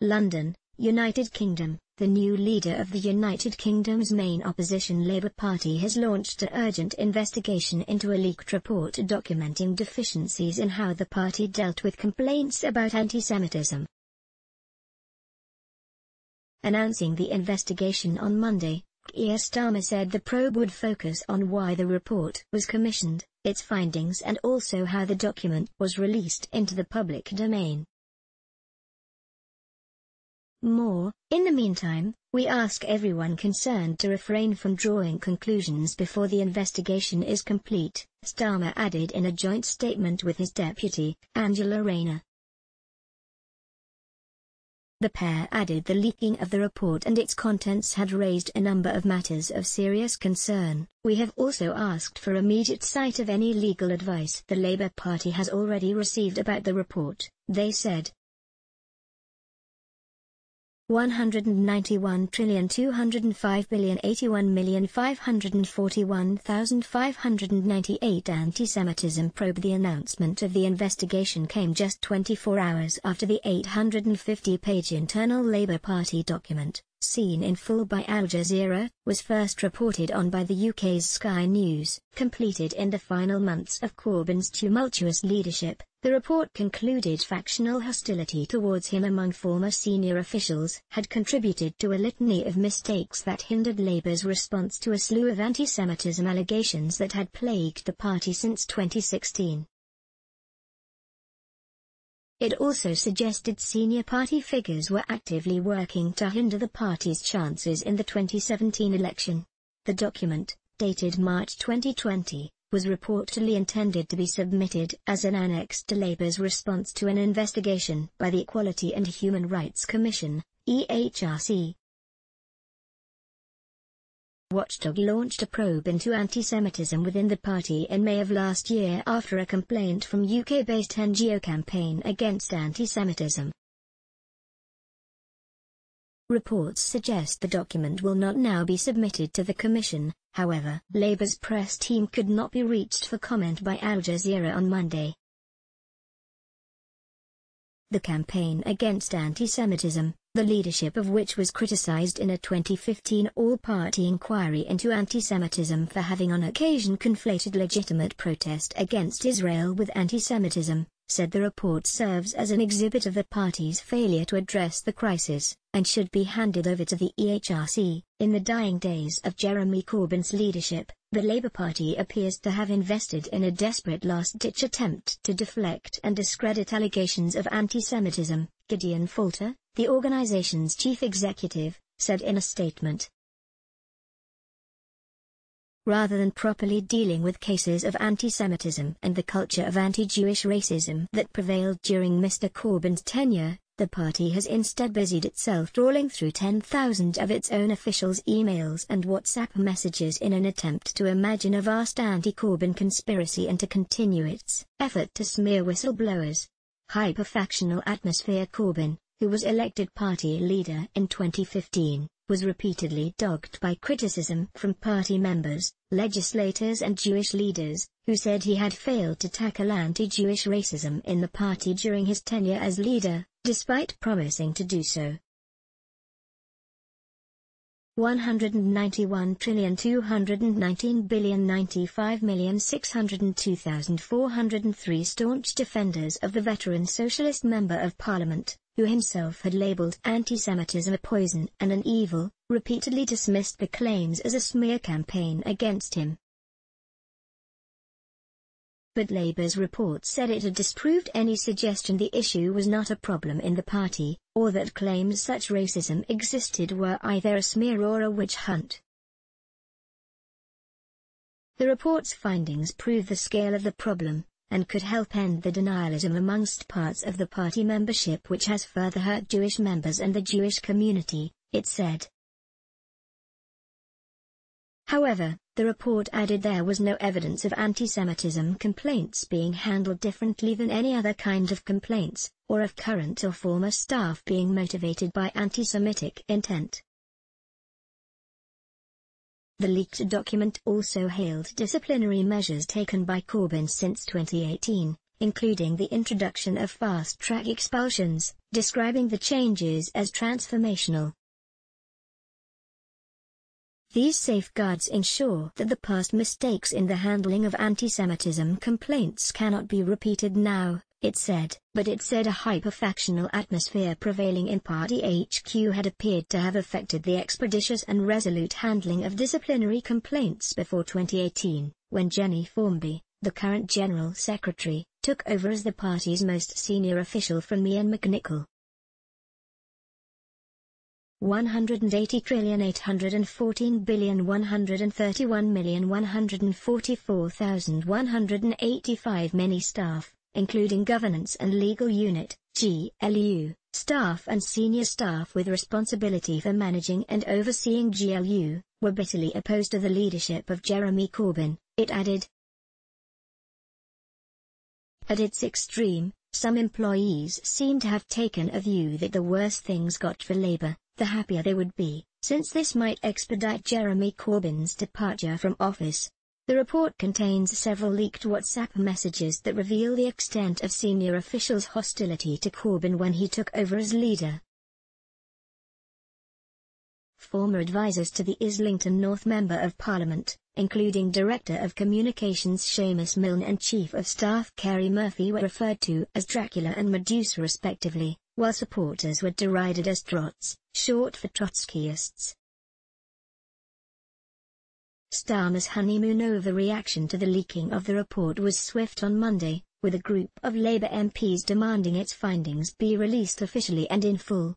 London, United Kingdom. The new leader of the United Kingdom's main opposition Labour Party has launched an urgent investigation into a leaked report documenting deficiencies in how the party dealt with complaints about anti-Semitism. Announcing the investigation on Monday, Keir Starmer said the probe would focus on why the report was commissioned, its findings and also how the document was released into the public domain. More, in the meantime, we ask everyone concerned to refrain from drawing conclusions before the investigation is complete, Starmer added in a joint statement with his deputy, Angela Rayner. The pair added the leaking of the report and its contents had raised a number of matters of serious concern. We have also asked for immediate sight of any legal advice the Labour Party has already received about the report, they said. 191 trillion 205 billion 81 million 541,598 Anti-Semitism probe The announcement of the investigation came just 24 hours after the 850-page internal Labour Party document, seen in full by Al Jazeera, was first reported on by the UK's Sky News. Completed in the final months of Corbyn's tumultuous leadership, the report concluded factional hostility towards him among former senior officials had contributed to a litany of mistakes that hindered Labour's response to a slew of anti-Semitism allegations that had plagued the party since 2016. It also suggested senior party figures were actively working to hinder the party's chances in the 2017 election. The document, dated March 2020, was reportedly intended to be submitted as an annex to Labour's response to an investigation by the Equality and Human Rights Commission, EHRC. Watchdog launched a probe into anti-Semitism within the party in May of last year after a complaint from UK-based NGO Campaign Against Anti-Semitism. Reports suggest the document will not now be submitted to the Commission, however. Labour's press team could not be reached for comment by Al Jazeera on Monday. The campaign against anti-Semitism, the leadership of which was criticized in a 2015 all-party inquiry into anti-Semitism for having on occasion conflated legitimate protest against Israel with anti-Semitism, said the report serves as an exhibit of the party's failure to address the crisis, and should be handed over to the EHRC. In the dying days of Jeremy Corbyn's leadership, the Labour Party appears to have invested in a desperate last-ditch attempt to deflect and discredit allegations of anti-Semitism, Gideon Falter, the organization's chief executive, said in a statement rather than properly dealing with cases of anti-Semitism and the culture of anti-Jewish racism that prevailed during Mr. Corbyn's tenure, the party has instead busied itself trawling through 10,000 of its own officials' emails and WhatsApp messages in an attempt to imagine a vast anti-Corbyn conspiracy and to continue its effort to smear whistleblowers. Hyper-factional atmosphere Corbyn, who was elected party leader in 2015, was repeatedly dogged by criticism from party members, legislators and Jewish leaders, who said he had failed to tackle anti-Jewish racism in the party during his tenure as leader, despite promising to do so. 191 trillion 219 billion 95 million 602,403 staunch defenders of the veteran socialist member of parliament, who himself had labeled anti-Semitism a poison and an evil, repeatedly dismissed the claims as a smear campaign against him. But Labour's report said it had disproved any suggestion the issue was not a problem in the party, or that claims such racism existed were either a smear or a witch hunt. The report's findings prove the scale of the problem, and could help end the denialism amongst parts of the party membership which has further hurt Jewish members and the Jewish community, it said. However, the report added there was no evidence of anti-Semitism complaints being handled differently than any other kind of complaints, or of current or former staff being motivated by anti-Semitic intent. The leaked document also hailed disciplinary measures taken by Corbyn since 2018, including the introduction of fast-track expulsions, describing the changes as transformational. These safeguards ensure that the past mistakes in the handling of anti-Semitism complaints cannot be repeated now, it said. But it said a hyper-factional atmosphere prevailing in party HQ had appeared to have affected the expeditious and resolute handling of disciplinary complaints before 2018, when Jenny Formby, the current General Secretary, took over as the party's most senior official from Iain McNicol. 180 trillion 814 billion 131 million 144,185 many staff, including governance and legal unit, GLU, staff and senior staff with responsibility for managing and overseeing GLU, were bitterly opposed to the leadership of Jeremy Corbyn, it added. At its extreme, some employees seem to have taken a view that the worse things got for Labour, the happier they would be, since this might expedite Jeremy Corbyn's departure from office. The report contains several leaked WhatsApp messages that reveal the extent of senior officials' hostility to Corbyn when he took over as leader. Former advisers to the Islington North Member of Parliament, including Director of Communications Seamus Milne and Chief of Staff Karie Murphy were referred to as Dracula and Medusa respectively, while supporters were derided as Trots short for Trotskyists. Starmer's honeymoon overreaction to the leaking of the report was swift on Monday, with a group of Labour MPs demanding its findings be released officially and in full.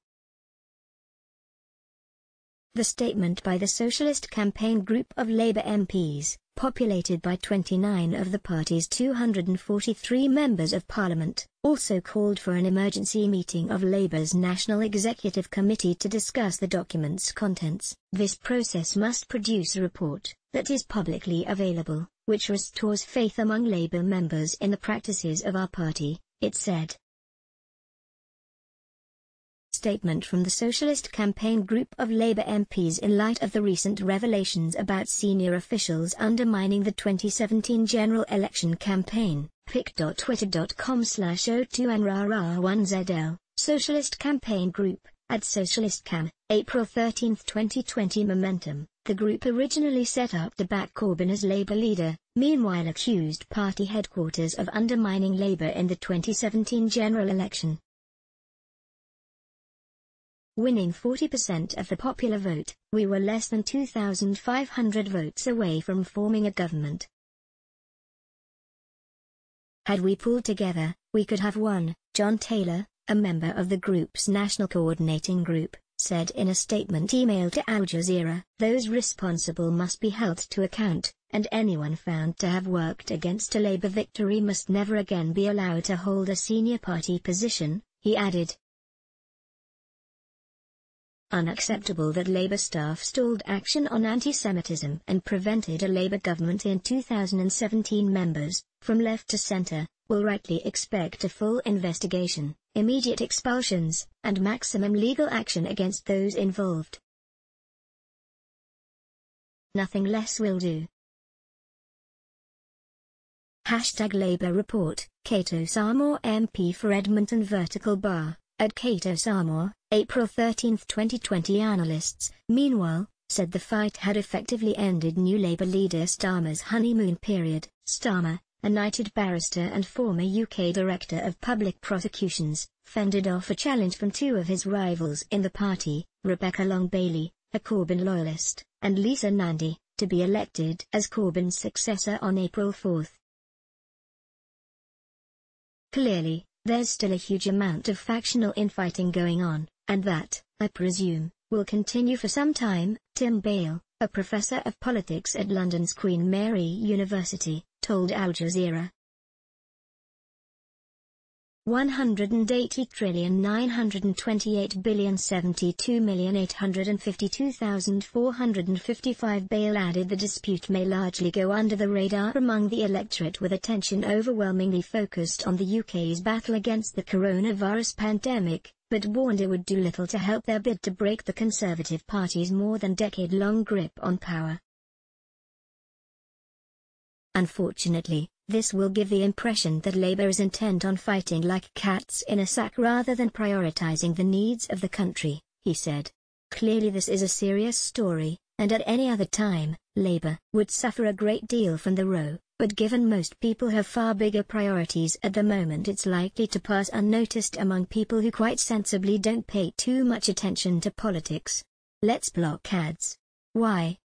The statement by the Socialist Campaign Group of Labour MPs, populated by 29 of the party's 243 members of parliament, also called for an emergency meeting of Labour's National Executive Committee to discuss the document's contents. This process must produce a report that is publicly available, which restores faith among Labour members in the practices of our party, it said statement from the Socialist Campaign Group of Labour MPs in light of the recent revelations about senior officials undermining the 2017 general election campaign. pic.twitter.com slash 02NRR1ZL, Socialist Campaign Group, at SocialistCam, April 13, 2020 Momentum, the group originally set up to back Corbyn as Labour leader, meanwhile accused party headquarters of undermining Labour in the 2017 general election winning 40% of the popular vote, we were less than 2,500 votes away from forming a government. Had we pulled together, we could have won, John Taylor, a member of the group's national coordinating group, said in a statement emailed to Al Jazeera. Those responsible must be held to account, and anyone found to have worked against a Labour victory must never again be allowed to hold a senior party position, he added unacceptable that Labour staff stalled action on anti-Semitism and prevented a Labour government in 2017 members, from left to centre, will rightly expect a full investigation, immediate expulsions, and maximum legal action against those involved. Nothing less will do. Hashtag Labour Report, Kate Osamor MP for Edmonton Vertical Bar, at Kate Osamor, April 13, 2020 Analysts, meanwhile, said the fight had effectively ended new Labour leader Starmer's honeymoon period. Starmer, a knighted barrister and former UK Director of Public Prosecutions, fended off a challenge from two of his rivals in the party, Rebecca Long Bailey, a Corbyn loyalist, and Lisa Nandy, to be elected as Corbyn's successor on April 4. Clearly, there's still a huge amount of factional infighting going on, and that, I presume, will continue for some time, Tim Bale, a professor of politics at London's Queen Mary University, told Al Jazeera. 180 trillion 928 billion 72 million 852,455 Bale added the dispute may largely go under the radar among the electorate with attention overwhelmingly focused on the UK's battle against the coronavirus pandemic, but warned it would do little to help their bid to break the Conservative Party's more than decade-long grip on power. Unfortunately, This will give the impression that Labour is intent on fighting like cats in a sack rather than prioritising the needs of the country, he said. Clearly this is a serious story, and at any other time, Labour would suffer a great deal from the row, but given most people have far bigger priorities at the moment it's likely to pass unnoticed among people who quite sensibly don't pay too much attention to politics. Let's block ads. Why?